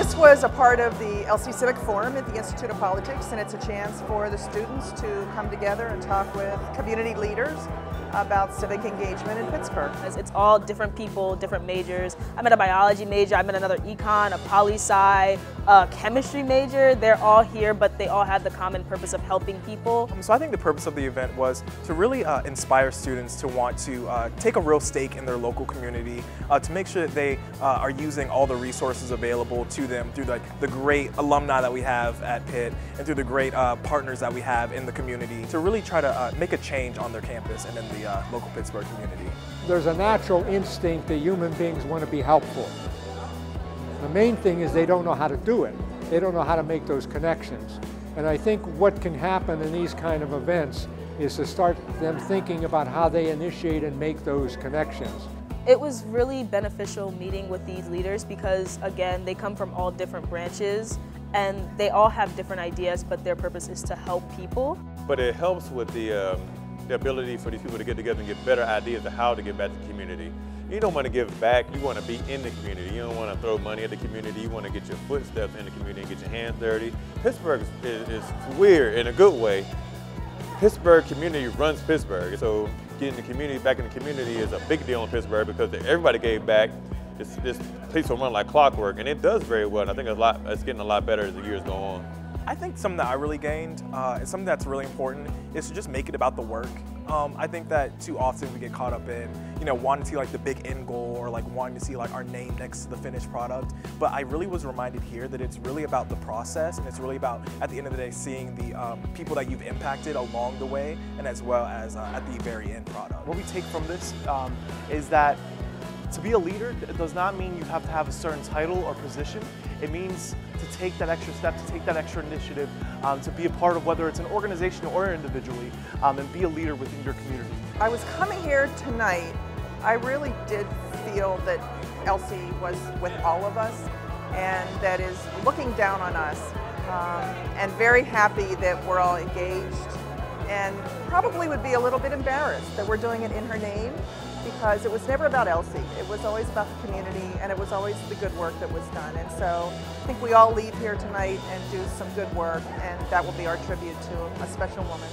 This was a part of the Elsie Civic Forum at the Institute of Politics, and it's a chance for the students to come together and talk with community leaders about civic engagement in Pittsburgh. It's all different people, different majors. I met a biology major, I met another econ, a poli-sci, a chemistry major. They're all here, but they all have the common purpose of helping people. So I think the purpose of the event was to really uh, inspire students to want to uh, take a real stake in their local community, uh, to make sure that they uh, are using all the resources available to them through like the great alumni that we have at Pitt and through the great uh, partners that we have in the community to really try to uh, make a change on their campus and in the uh, local Pittsburgh community. There's a natural instinct that human beings want to be helpful. The main thing is they don't know how to do it. They don't know how to make those connections. And I think what can happen in these kind of events is to start them thinking about how they initiate and make those connections. It was really beneficial meeting with these leaders because, again, they come from all different branches and they all have different ideas, but their purpose is to help people. But it helps with the um the ability for these people to get together and get better ideas of how to give back to the community. You don't want to give back, you want to be in the community. You don't want to throw money at the community, you want to get your footsteps in the community and get your hands dirty. Pittsburgh is, is weird in a good way. Pittsburgh community runs Pittsburgh, so getting the community back in the community is a big deal in Pittsburgh because everybody gave back. This, this place will run like clockwork, and it does very well. And I think a lot, it's getting a lot better as the years go on. I think something that I really gained, uh, and something that's really important, is to just make it about the work. Um, I think that too often we get caught up in, you know, wanting to see like the big end goal or like wanting to see like our name next to the finished product. But I really was reminded here that it's really about the process and it's really about, at the end of the day, seeing the um, people that you've impacted along the way and as well as uh, at the very end product. What we take from this um, is that to be a leader does not mean you have to have a certain title or position. It means to take that extra step, to take that extra initiative, um, to be a part of whether it's an organization or individually, um, and be a leader within your community. I was coming here tonight, I really did feel that Elsie was with all of us and that is looking down on us um, and very happy that we're all engaged and probably would be a little bit embarrassed that we're doing it in her name because it was never about Elsie. It was always about the community and it was always the good work that was done. And so I think we all leave here tonight and do some good work and that will be our tribute to a special woman.